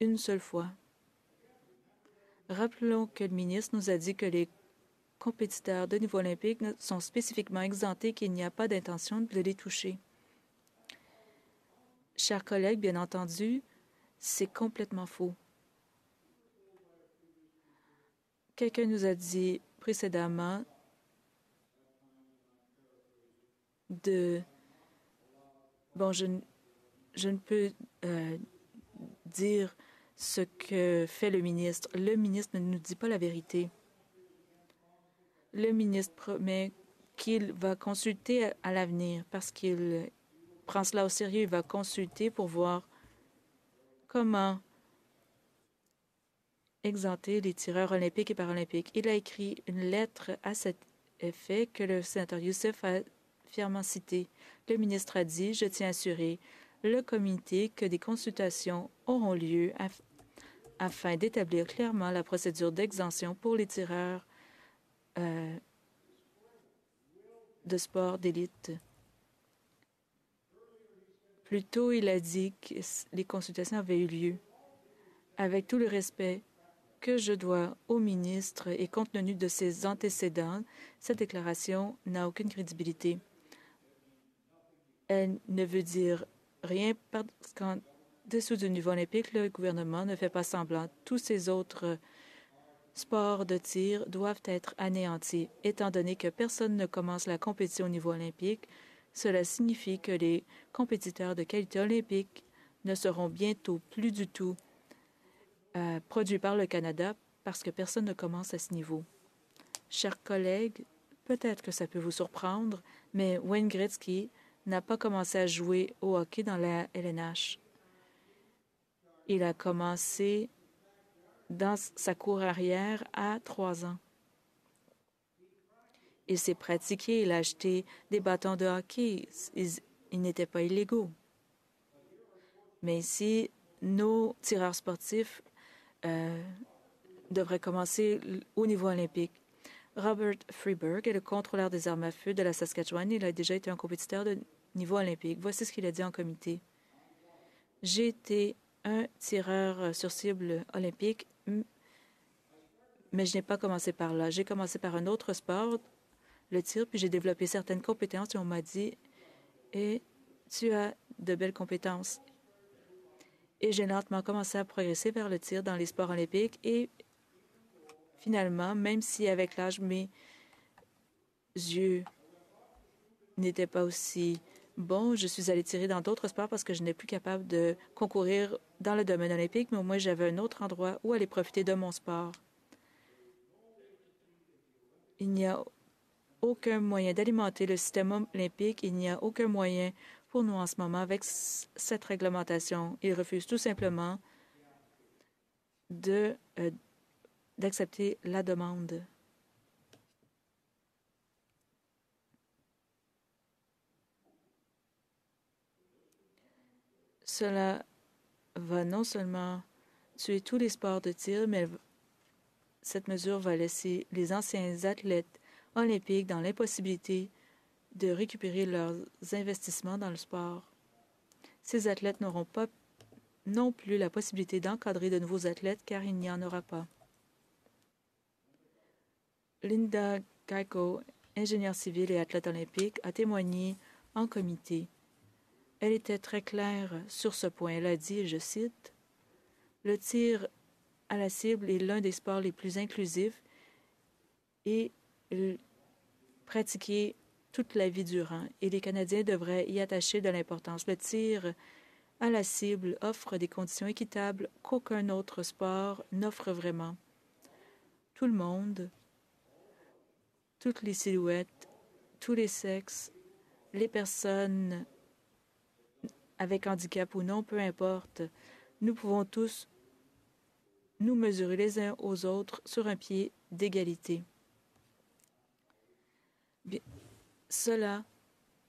une seule fois. Rappelons que le ministre nous a dit que les compétiteurs de niveau olympique sont spécifiquement exemptés qu'il n'y a pas d'intention de les toucher. Chers collègues, bien entendu, c'est complètement faux. Quelqu'un nous a dit précédemment de... Bon, je, je ne peux euh, dire ce que fait le ministre. Le ministre ne nous dit pas la vérité. Le ministre promet qu'il va consulter à l'avenir parce qu'il prend cela au sérieux. Il va consulter pour voir comment exempter les tireurs olympiques et paralympiques. Il a écrit une lettre à cet effet que le sénateur Youssef a fièrement cité. Le ministre a dit, je tiens à assurer le comité que des consultations auront lieu afin d'établir clairement la procédure d'exemption pour les tireurs euh, de sport d'élite. Plus tôt, il a dit que les consultations avaient eu lieu. Avec tout le respect que je dois au ministre et compte tenu de ses antécédents, cette déclaration n'a aucune crédibilité. Elle ne veut dire rien parce qu'en dessous du niveau olympique, le gouvernement ne fait pas semblant. Tous ces autres sports de tir doivent être anéantis. Étant donné que personne ne commence la compétition au niveau olympique, cela signifie que les compétiteurs de qualité olympique ne seront bientôt plus du tout euh, produits par le Canada parce que personne ne commence à ce niveau. Chers collègues, peut-être que ça peut vous surprendre, mais Wayne Gretzky n'a pas commencé à jouer au hockey dans la LNH. Il a commencé dans sa cour arrière à trois ans. Il s'est pratiqué, il a acheté des bâtons de hockey. Ils, n'étaient pas illégaux. Mais ici, nos tireurs sportifs euh, devraient commencer au niveau olympique. Robert Freeberg est le contrôleur des armes à feu de la Saskatchewan. Il a déjà été un compétiteur de niveau olympique. Voici ce qu'il a dit en comité. J'ai été un tireur sur cible olympique, mais je n'ai pas commencé par là. J'ai commencé par un autre sport, le tir, puis j'ai développé certaines compétences et on m'a dit Et tu as de belles compétences. Et j'ai lentement commencé à progresser vers le tir dans les sports olympiques et finalement, même si avec l'âge mes yeux n'étaient pas aussi Bon, je suis allée tirer dans d'autres sports parce que je n'étais plus capable de concourir dans le domaine olympique, mais au moins j'avais un autre endroit où aller profiter de mon sport. Il n'y a aucun moyen d'alimenter le système olympique. Il n'y a aucun moyen pour nous en ce moment avec cette réglementation. Ils refusent tout simplement euh, d'accepter la demande. Cela va non seulement tuer tous les sports de tir, mais cette mesure va laisser les anciens athlètes olympiques dans l'impossibilité de récupérer leurs investissements dans le sport. Ces athlètes n'auront pas non plus la possibilité d'encadrer de nouveaux athlètes car il n'y en aura pas. Linda Geico, ingénieure civile et athlète olympique, a témoigné en comité. Elle était très claire sur ce point. Elle a dit, je cite, Le tir à la cible est l'un des sports les plus inclusifs et pratiqué toute la vie durant et les Canadiens devraient y attacher de l'importance. Le tir à la cible offre des conditions équitables qu'aucun autre sport n'offre vraiment. Tout le monde, toutes les silhouettes, tous les sexes, les personnes avec handicap ou non, peu importe, nous pouvons tous nous mesurer les uns aux autres sur un pied d'égalité. Cela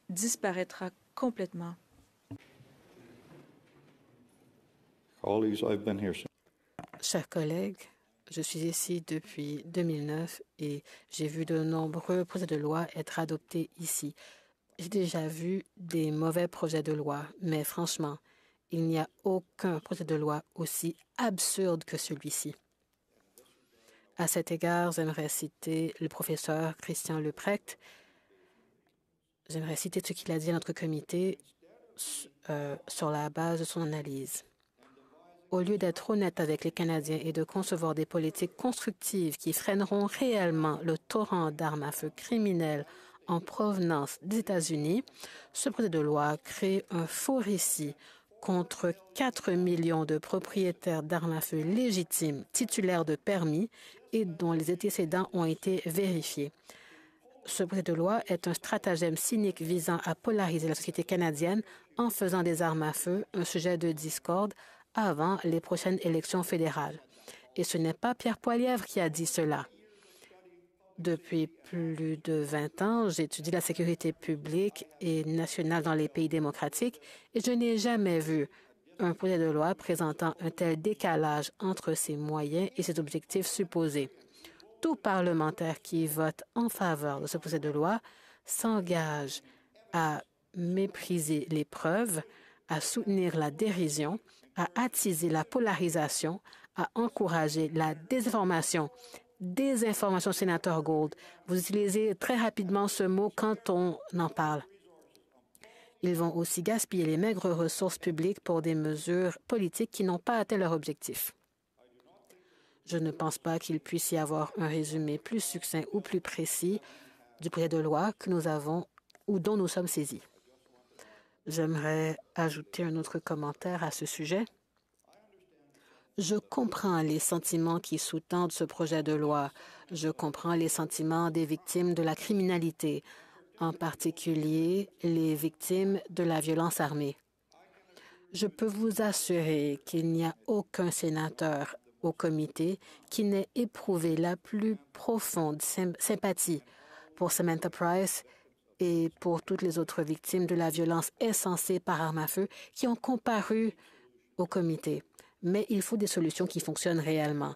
disparaîtra complètement. Chers collègues, je suis ici depuis 2009 et j'ai vu de nombreux projets de loi être adoptés ici. J'ai déjà vu des mauvais projets de loi, mais franchement, il n'y a aucun projet de loi aussi absurde que celui-ci. À cet égard, j'aimerais citer le professeur Christian Leprecht. J'aimerais citer ce qu'il a dit à notre comité euh, sur la base de son analyse. Au lieu d'être honnête avec les Canadiens et de concevoir des politiques constructives qui freineront réellement le torrent d'armes à feu criminelles en provenance des États-Unis, ce projet de loi crée un faux récit contre 4 millions de propriétaires d'armes à feu légitimes titulaires de permis et dont les antécédents ont été vérifiés. Ce projet de loi est un stratagème cynique visant à polariser la société canadienne en faisant des armes à feu un sujet de discorde avant les prochaines élections fédérales. Et ce n'est pas Pierre Poilièvre qui a dit cela. Depuis plus de 20 ans, j'étudie la sécurité publique et nationale dans les pays démocratiques et je n'ai jamais vu un projet de loi présentant un tel décalage entre ses moyens et ses objectifs supposés. Tout parlementaire qui vote en faveur de ce projet de loi s'engage à mépriser les preuves, à soutenir la dérision, à attiser la polarisation, à encourager la désinformation désinformation, sénateur Gold. Vous utilisez très rapidement ce mot quand on en parle. Ils vont aussi gaspiller les maigres ressources publiques pour des mesures politiques qui n'ont pas atteint leur objectif. Je ne pense pas qu'il puisse y avoir un résumé plus succinct ou plus précis du projet de loi que nous avons ou dont nous sommes saisis. J'aimerais ajouter un autre commentaire à ce sujet. Je comprends les sentiments qui sous-tendent ce projet de loi. Je comprends les sentiments des victimes de la criminalité, en particulier les victimes de la violence armée. Je peux vous assurer qu'il n'y a aucun sénateur au comité qui n'ait éprouvé la plus profonde sympathie pour Samantha Price et pour toutes les autres victimes de la violence insensée par arme à feu qui ont comparu au comité mais il faut des solutions qui fonctionnent réellement.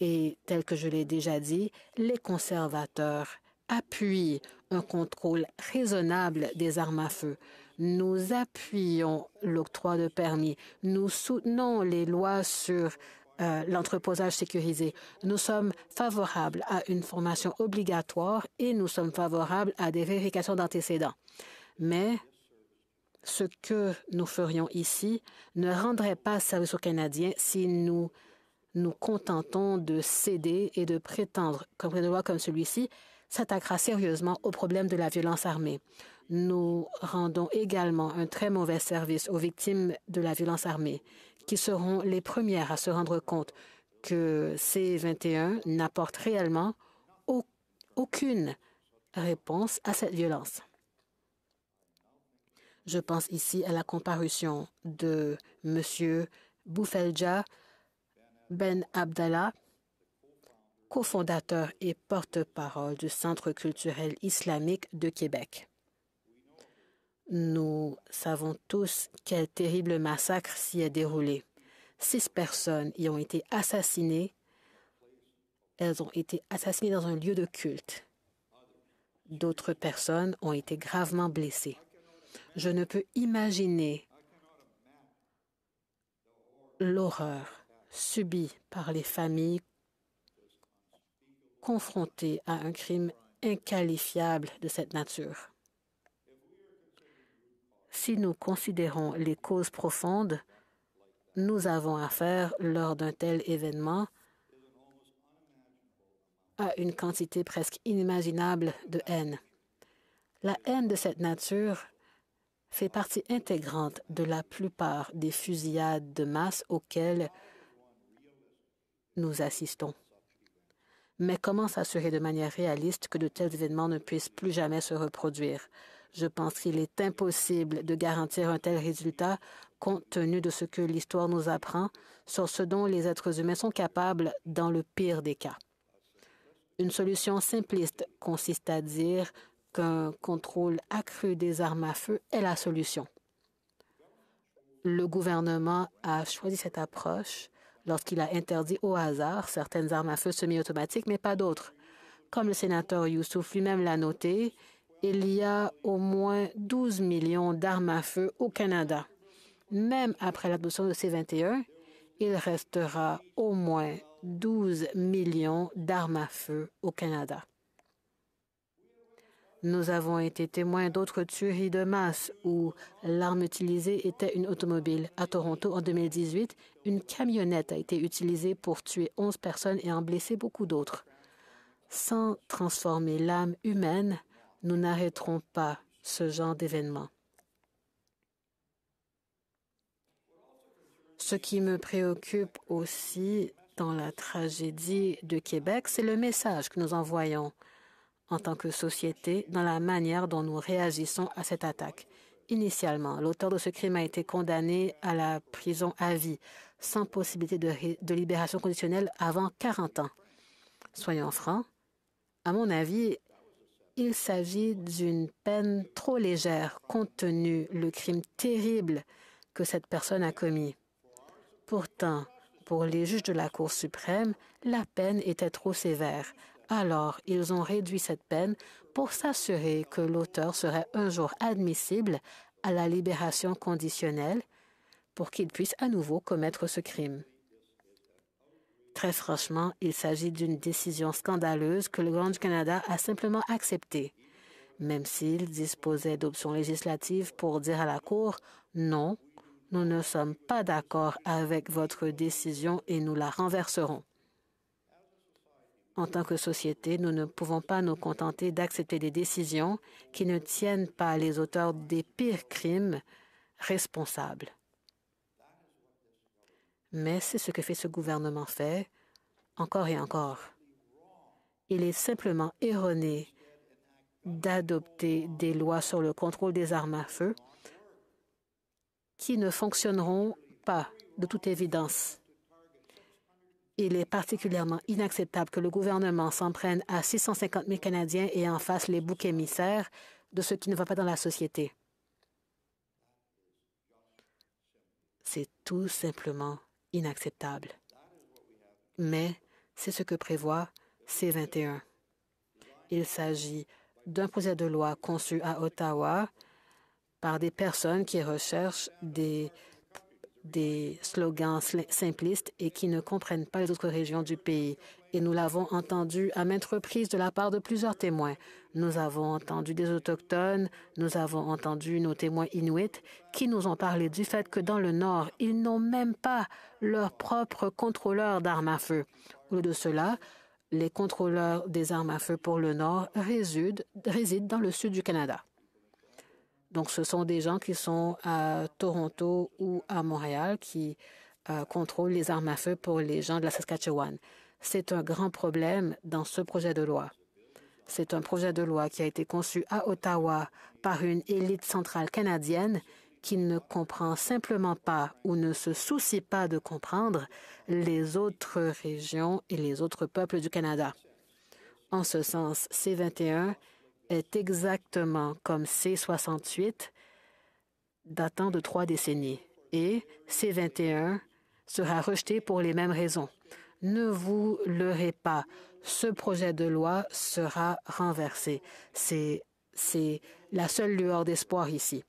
Et tel que je l'ai déjà dit, les conservateurs appuient un contrôle raisonnable des armes à feu. Nous appuyons l'octroi de permis. Nous soutenons les lois sur euh, l'entreposage sécurisé. Nous sommes favorables à une formation obligatoire et nous sommes favorables à des vérifications d'antécédents. Mais ce que nous ferions ici ne rendrait pas service aux Canadiens si nous nous contentons de céder et de prétendre qu'un projet de loi comme celui-ci s'attaquera sérieusement au problème de la violence armée. Nous rendons également un très mauvais service aux victimes de la violence armée, qui seront les premières à se rendre compte que C-21 n'apporte réellement aucune réponse à cette violence. Je pense ici à la comparution de M. Boufelja Ben Abdallah, cofondateur et porte-parole du Centre culturel islamique de Québec. Nous savons tous quel terrible massacre s'y est déroulé. Six personnes y ont été assassinées. Elles ont été assassinées dans un lieu de culte. D'autres personnes ont été gravement blessées. Je ne peux imaginer l'horreur subie par les familles confrontées à un crime inqualifiable de cette nature. Si nous considérons les causes profondes, nous avons affaire lors d'un tel événement à une quantité presque inimaginable de haine. La haine de cette nature fait partie intégrante de la plupart des fusillades de masse auxquelles nous assistons. Mais comment s'assurer de manière réaliste que de tels événements ne puissent plus jamais se reproduire? Je pense qu'il est impossible de garantir un tel résultat compte tenu de ce que l'histoire nous apprend sur ce dont les êtres humains sont capables dans le pire des cas. Une solution simpliste consiste à dire qu'un contrôle accru des armes à feu est la solution. Le gouvernement a choisi cette approche lorsqu'il a interdit au hasard certaines armes à feu semi-automatiques, mais pas d'autres. Comme le sénateur Youssouf lui-même l'a noté, il y a au moins 12 millions d'armes à feu au Canada. Même après l'adoption de C-21, il restera au moins 12 millions d'armes à feu au Canada. Nous avons été témoins d'autres tueries de masse où l'arme utilisée était une automobile. À Toronto, en 2018, une camionnette a été utilisée pour tuer 11 personnes et en blesser beaucoup d'autres. Sans transformer l'âme humaine, nous n'arrêterons pas ce genre d'événement. Ce qui me préoccupe aussi dans la tragédie de Québec, c'est le message que nous envoyons en tant que société dans la manière dont nous réagissons à cette attaque. Initialement, l'auteur de ce crime a été condamné à la prison à vie, sans possibilité de, de libération conditionnelle avant 40 ans. Soyons francs, à mon avis, il s'agit d'une peine trop légère compte tenu le crime terrible que cette personne a commis. Pourtant, pour les juges de la Cour suprême, la peine était trop sévère. Alors, ils ont réduit cette peine pour s'assurer que l'auteur serait un jour admissible à la libération conditionnelle pour qu'il puisse à nouveau commettre ce crime. Très franchement, il s'agit d'une décision scandaleuse que le Grand Canada a simplement acceptée, même s'il disposait d'options législatives pour dire à la Cour non, nous ne sommes pas d'accord avec votre décision et nous la renverserons. En tant que société, nous ne pouvons pas nous contenter d'accepter des décisions qui ne tiennent pas les auteurs des pires crimes responsables. Mais c'est ce que fait ce gouvernement fait, encore et encore. Il est simplement erroné d'adopter des lois sur le contrôle des armes à feu qui ne fonctionneront pas de toute évidence. Il est particulièrement inacceptable que le gouvernement s'en prenne à 650 000 Canadiens et en fasse les boucs émissaires de ce qui ne va pas dans la société. C'est tout simplement inacceptable. Mais c'est ce que prévoit C-21. Il s'agit d'un projet de loi conçu à Ottawa par des personnes qui recherchent des des slogans simplistes et qui ne comprennent pas les autres régions du pays. Et nous l'avons entendu à maintes reprises de la part de plusieurs témoins. Nous avons entendu des Autochtones, nous avons entendu nos témoins inuits qui nous ont parlé du fait que dans le Nord, ils n'ont même pas leur propre contrôleur d'armes à feu. Au lieu de cela, les contrôleurs des armes à feu pour le Nord résident, résident dans le sud du Canada. Donc, ce sont des gens qui sont à Toronto ou à Montréal qui euh, contrôlent les armes à feu pour les gens de la Saskatchewan. C'est un grand problème dans ce projet de loi. C'est un projet de loi qui a été conçu à Ottawa par une élite centrale canadienne qui ne comprend simplement pas ou ne se soucie pas de comprendre les autres régions et les autres peuples du Canada. En ce sens, C-21 est exactement comme C68 datant de trois décennies et C21 sera rejeté pour les mêmes raisons. Ne vous leurrez pas, ce projet de loi sera renversé. C'est la seule lueur d'espoir ici.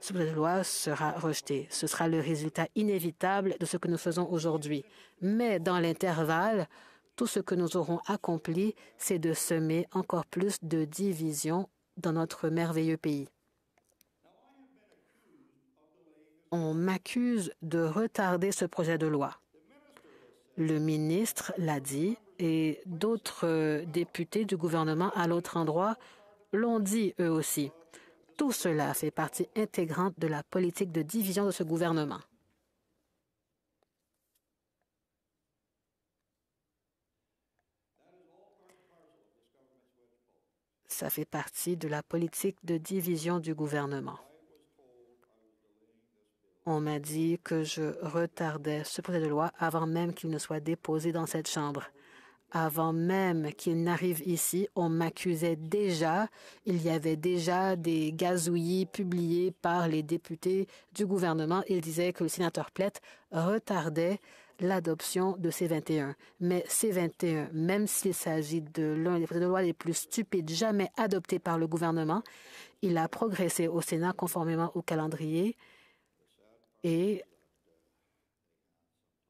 Ce projet de loi sera rejeté. Ce sera le résultat inévitable de ce que nous faisons aujourd'hui. Mais dans l'intervalle, tout ce que nous aurons accompli, c'est de semer encore plus de divisions dans notre merveilleux pays. On m'accuse de retarder ce projet de loi. Le ministre l'a dit et d'autres députés du gouvernement à l'autre endroit l'ont dit eux aussi. Tout cela fait partie intégrante de la politique de division de ce gouvernement. Ça fait partie de la politique de division du gouvernement. On m'a dit que je retardais ce projet de loi avant même qu'il ne soit déposé dans cette Chambre. Avant même qu'il n'arrive ici, on m'accusait déjà, il y avait déjà des gazouillis publiés par les députés du gouvernement. Ils disaient que le sénateur Plett retardait l'adoption de C-21. Mais C-21, même s'il s'agit de l'un des projets de loi les plus stupides jamais adoptés par le gouvernement, il a progressé au Sénat conformément au calendrier et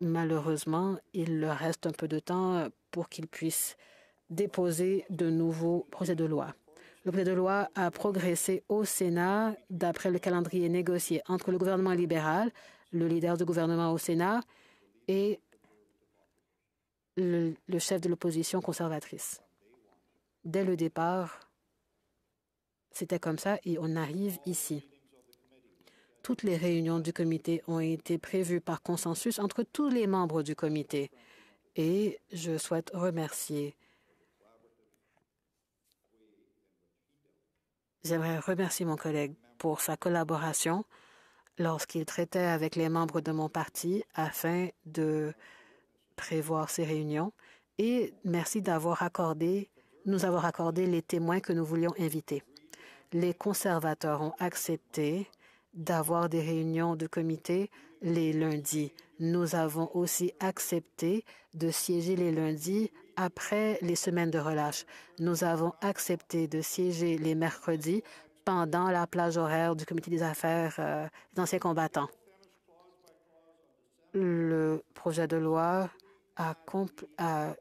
malheureusement, il leur reste un peu de temps pour qu'ils puissent déposer de nouveaux projets de loi. Le projet de loi a progressé au Sénat d'après le calendrier négocié entre le gouvernement libéral, le leader du gouvernement au Sénat et le, chef de l'opposition conservatrice. Dès le départ, c'était comme ça et on arrive ici. Toutes les réunions du comité ont été prévues par consensus entre tous les membres du comité et je souhaite remercier J'aimerais remercier mon collègue pour sa collaboration lorsqu'il traitait avec les membres de mon parti afin de prévoir ces réunions et merci d'avoir accordé, nous avoir accordé les témoins que nous voulions inviter. Les conservateurs ont accepté d'avoir des réunions de comité les lundis. Nous avons aussi accepté de siéger les lundis après les semaines de relâche. Nous avons accepté de siéger les mercredis pendant la plage horaire du comité des affaires euh, des anciens combattants. Le projet de loi a, a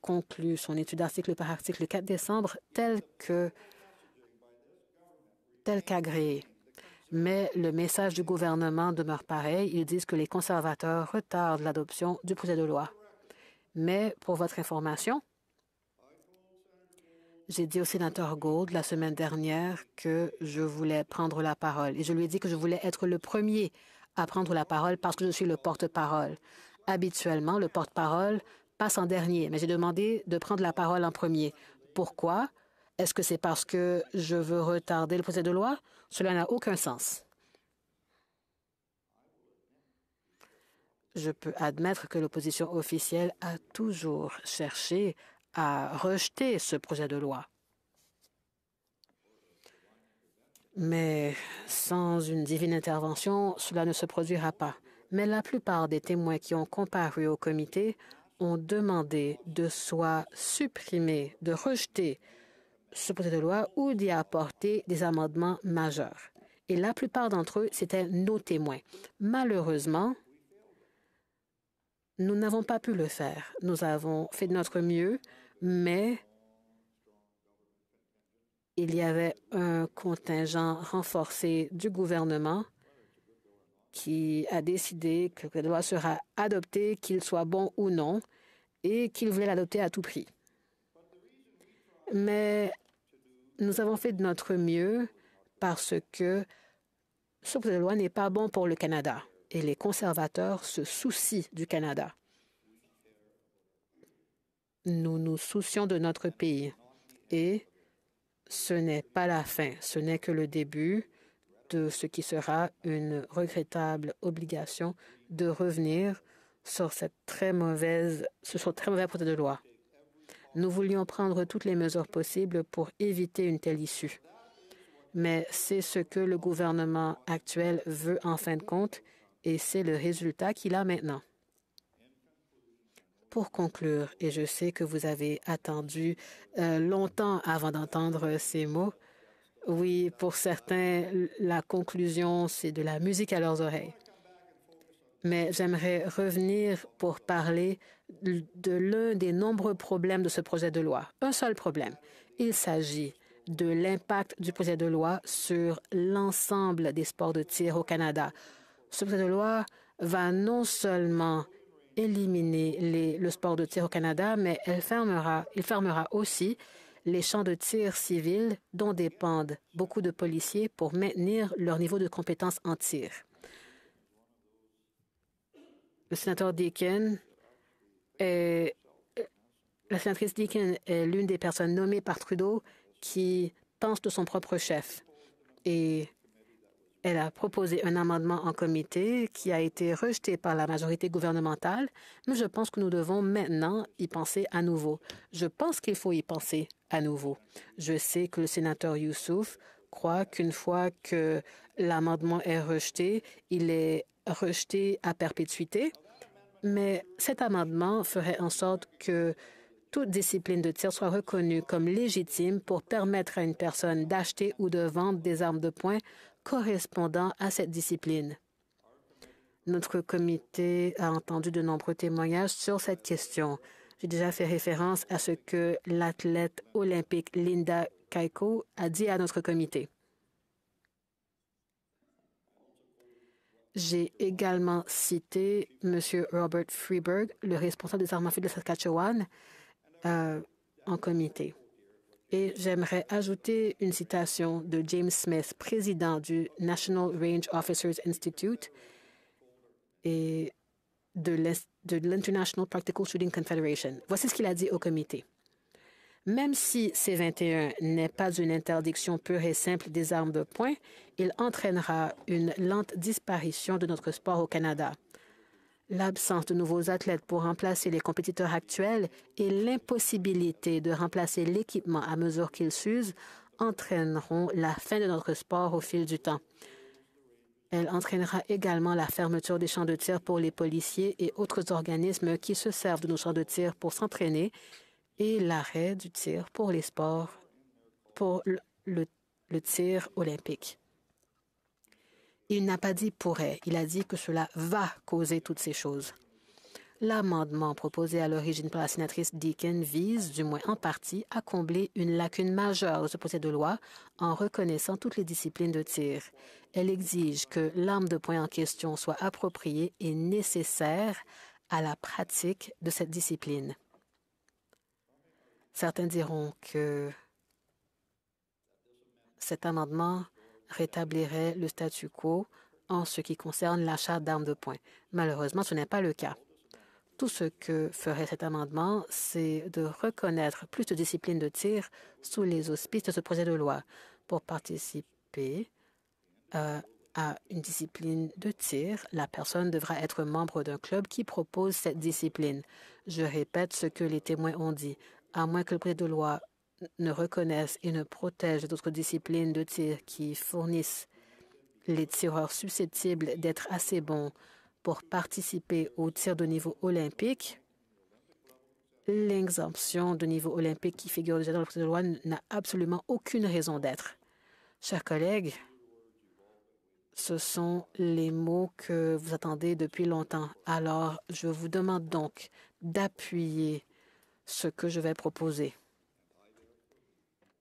conclu son étude article par article le 4 décembre tel que tel qu'agréé. Mais le message du gouvernement demeure pareil. Ils disent que les conservateurs retardent l'adoption du projet de loi. Mais pour votre information, j'ai dit au sénateur Gould la semaine dernière que je voulais prendre la parole et je lui ai dit que je voulais être le premier à prendre la parole parce que je suis le porte-parole. Habituellement, le porte-parole passe en dernier, mais j'ai demandé de prendre la parole en premier. Pourquoi? Est-ce que c'est parce que je veux retarder le projet de loi? Cela n'a aucun sens. Je peux admettre que l'opposition officielle a toujours cherché à rejeter ce projet de loi. Mais sans une divine intervention, cela ne se produira pas. Mais la plupart des témoins qui ont comparu au comité ont demandé de soit supprimer, de rejeter ce projet de loi ou d'y apporter des amendements majeurs. Et la plupart d'entre eux, c'étaient nos témoins. Malheureusement, nous n'avons pas pu le faire. Nous avons fait de notre mieux, mais il y avait un contingent renforcé du gouvernement qui a décidé que la loi sera adoptée, qu'il soit bon ou non, et qu'il voulait l'adopter à tout prix. Mais nous avons fait de notre mieux parce que ce projet de loi n'est pas bon pour le Canada et les conservateurs se soucient du Canada. Nous nous soucions de notre pays et ce n'est pas la fin, ce n'est que le début de ce qui sera une regrettable obligation de revenir sur cette très mauvaise, sur ce très mauvais projet de loi. Nous voulions prendre toutes les mesures possibles pour éviter une telle issue. Mais c'est ce que le gouvernement actuel veut en fin de compte et c'est le résultat qu'il a maintenant. Pour conclure, et je sais que vous avez attendu euh, longtemps avant d'entendre ces mots, oui, pour certains, la conclusion, c'est de la musique à leurs oreilles. Mais j'aimerais revenir pour parler de l'un des nombreux problèmes de ce projet de loi. Un seul problème. Il s'agit de l'impact du projet de loi sur l'ensemble des sports de tir au Canada. Ce projet de loi va non seulement éliminer le sport de tir au Canada, mais elle fermera, il fermera aussi les champs de tir civils dont dépendent beaucoup de policiers pour maintenir leur niveau de compétence en tir. Le sénateur Deakin est, la sénatrice Deakin est l'une des personnes nommées par Trudeau qui pense de son propre chef. Elle a proposé un amendement en comité qui a été rejeté par la majorité gouvernementale, mais je pense que nous devons maintenant y penser à nouveau. Je pense qu'il faut y penser à nouveau. Je sais que le sénateur Youssouf croit qu'une fois que l'amendement est rejeté, il est rejeté à perpétuité, mais cet amendement ferait en sorte que toute discipline de tir soit reconnue comme légitime pour permettre à une personne d'acheter ou de vendre des armes de poing correspondant à cette discipline. Notre comité a entendu de nombreux témoignages sur cette question. J'ai déjà fait référence à ce que l'athlète olympique Linda Kaiko a dit à notre comité. J'ai également cité M. Robert Freeberg, le responsable des armes à feu de Saskatchewan, euh, en comité. Et j'aimerais ajouter une citation de James Smith, président du National Range Officers Institute et de l'International Practical Shooting Confederation. Voici ce qu'il a dit au comité. Même si C-21 n'est pas une interdiction pure et simple des armes de poing, il entraînera une lente disparition de notre sport au Canada. L'absence de nouveaux athlètes pour remplacer les compétiteurs actuels et l'impossibilité de remplacer l'équipement à mesure qu'il s'use entraîneront la fin de notre sport au fil du temps. Elle entraînera également la fermeture des champs de tir pour les policiers et autres organismes qui se servent de nos champs de tir pour s'entraîner et l'arrêt du tir pour les sports, pour le, tir olympique. Il n'a pas dit pourrait, il a dit que cela va causer toutes ces choses. L'amendement proposé à l'origine par la sénatrice Deakin vise, du moins en partie, à combler une lacune majeure de ce projet de loi en reconnaissant toutes les disciplines de tir. Elle exige que l'arme de poing en question soit appropriée et nécessaire à la pratique de cette discipline. Certains diront que cet amendement rétablirait le statu quo en ce qui concerne l'achat d'armes de poing. Malheureusement, ce n'est pas le cas. Tout ce que ferait cet amendement, c'est de reconnaître plus de disciplines de tir sous les auspices de ce projet de loi. Pour participer euh, à une discipline de tir, la personne devra être membre d'un club qui propose cette discipline. Je répète ce que les témoins ont dit. À moins que le projet de loi ne reconnaissent et ne protègent d'autres disciplines de tir qui fournissent les tireurs susceptibles d'être assez bons pour participer au tir de niveau olympique, l'exemption de niveau olympique qui figure déjà dans le projet de loi n'a absolument aucune raison d'être. Chers collègues, ce sont les mots que vous attendez depuis longtemps. Alors, je vous demande donc d'appuyer ce que je vais proposer.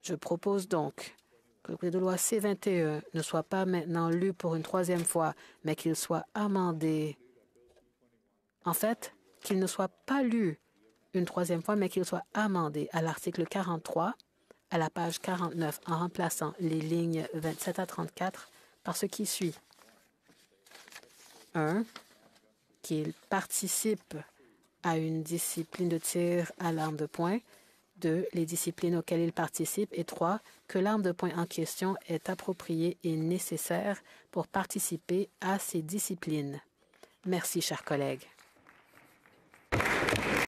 Je propose donc que le projet de loi C-21 ne soit pas maintenant lu pour une troisième fois, mais qu'il soit amendé. En fait, qu'il ne soit pas lu une troisième fois, mais qu'il soit amendé à l'article 43, à la page 49, en remplaçant les lignes 27 à 34 par ce qui suit. 1. Qu'il participe à une discipline de tir à l'arme de poing 2. Les disciplines auxquelles il participe. Et 3. Que l'arme de poing en question est appropriée et nécessaire pour participer à ces disciplines. Merci, chers collègues.